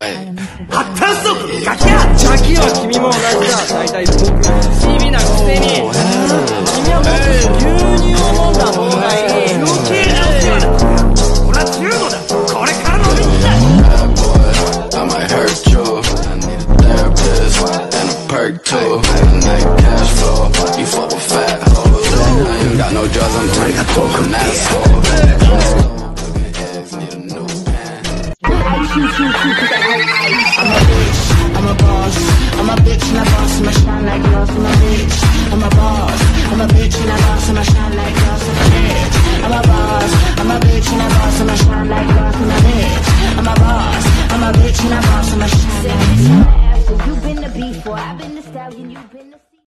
発展速ガキやジャキは君も同じだ大体僕不思議なくせに君はもっと牛乳を飲んだ方がい。い。余計なお世話だ俺は強い。のだこれからの道だ Bad boy, I might hurt you. I I'm a bitch, I'm a boss. I'm a bitch and a boss. And I'ma shine like glass. I'm a bitch. I'm a boss. I'm a bitch and a boss. and I'ma shine like glass. I'm a bitch. I'm a boss. I'm a bitch and a boss. and I'ma shine like glass. I'm a bitch. I'm a boss. I'm a bitch and a boss. and I'ma shine like glass. You've been the before, I've been the stallion, you've been the